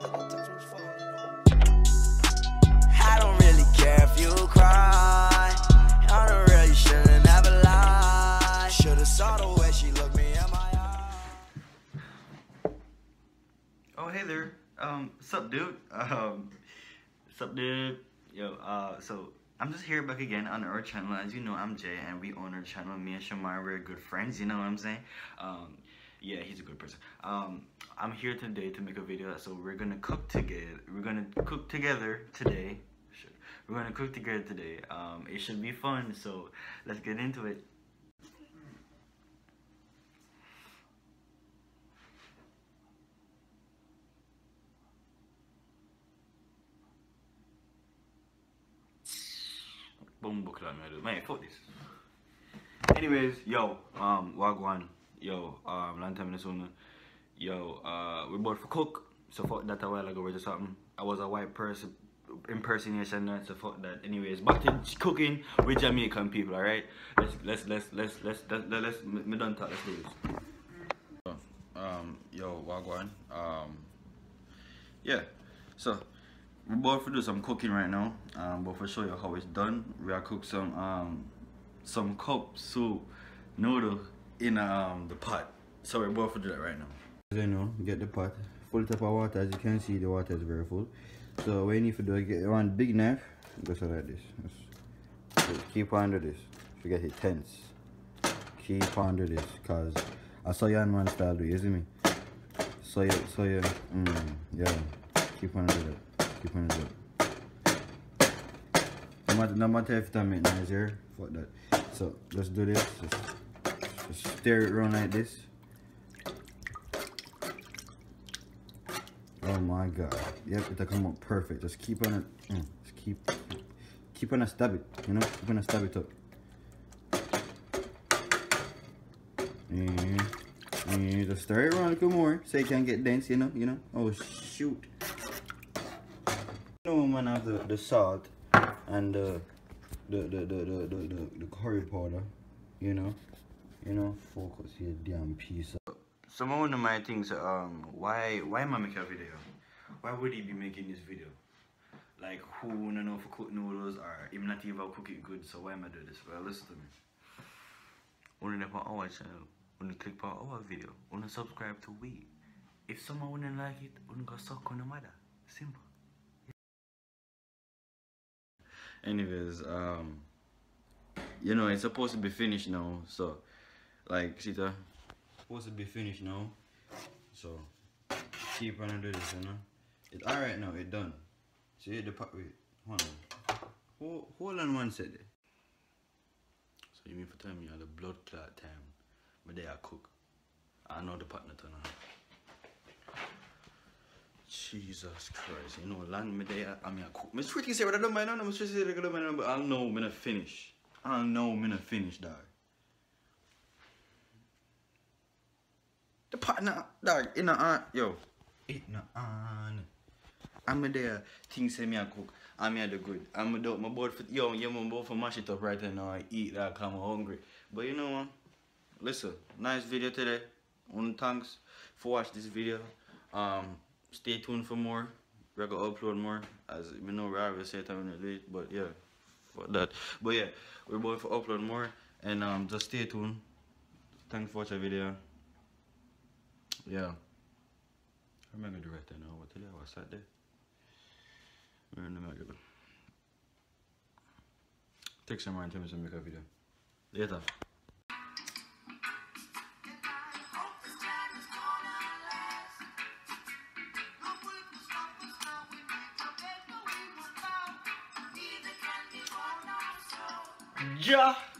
I don't really care if you cry. Should've saw the way she looked me my. Oh hey there, um, sup dude, um, sup dude, yo, uh, so I'm just here back again on our channel. As you know, I'm Jay, and we own our channel. Me and Shamar, we're good friends. You know what I'm saying? Um, yeah, he's a good person. Um, I'm here today to make a video. So we're gonna cook together. We're gonna cook together today. We're gonna cook together today. Um, it should be fun. So let's get into it. Boom book man. Man, fuck this. Anyways, yo, um, Wagwan, yo, um, long time in the summer. Yo, uh, we bought for cook, so fuck that a while ago or something. I was a white person impersonation that so fuck that. Anyways back to cooking with jamaican people all right let's let's let's let's let's let's, let's, let's me done talk let's do this. Um yo wagwan um yeah so we're about to do some cooking right now um but for show you how it's done. We are cook some um some cup soup noodle in um the pot so we're to do that right now As you know, get the pot, full tap of water. As you can see, the water is very full. So what you need to do is get one big knife, just like this. Keep under this. Forget it tense. Keep under this, cause I saw you man style do. You see me? So you, so you, mm, yeah. Keep under that. Keep under that. No matter, no matter if it make noise here, fuck that. So just do this. Just, just stir it around like this. Oh my god. Yep, it'll come out perfect. Just keep on it. Mm, just keep, keep on a stab it. You know, keep on a stab it up. And, just stir it around a little more so it can get dense. You know, you know. Oh shoot. Know, man, have the the salt and the the the the the, the, the curry powder. You know, you know. Focus here, damn piece. Of Some of my things, um, why why am I making a video? Why would he be making this video? Like who wanna know for cook noodles or him not even cook it good, so why am I doing this? Well listen to me. Only on our channel, only click on our video, only subscribe to we. If someone wouldn't like it, only go suck on the mother. Simple. Anyways, um you know it's supposed to be finished now, so like see the supposed to be finished now. So keep on do this, you know. It's alright now, it done. See the part, wait, hold on. Hold, hold on one second. So you mean for telling me you had a blood clot time, but they are cook. I know the partner turn on. Jesus Christ, you know, land me there, I mean, I cook. Miss Tricky say what I don't mind, I'm Tricky say I don't mind, but I know I'm gonna finish. I know I'm gonna finish, dog. Partner, dog, in the on, yo, it no on. I'm there, things say me I cook, I'm here the good. I'm a dope, my board for, yo, yeah, my board for mash it up right now, I eat that, cause I'm hungry. But you know what, listen, nice video today. One thanks for watching this video. Um, stay tuned for more. We're gonna upload more, as we know we always say time in late, but yeah, for that. But yeah, we're going for upload more, and um, just stay tuned. Thanks for watching the video. Yeah. I'm gonna do right there now. What the hell was that there? We're in the middle. Take some more time to make a video. Later. Ja!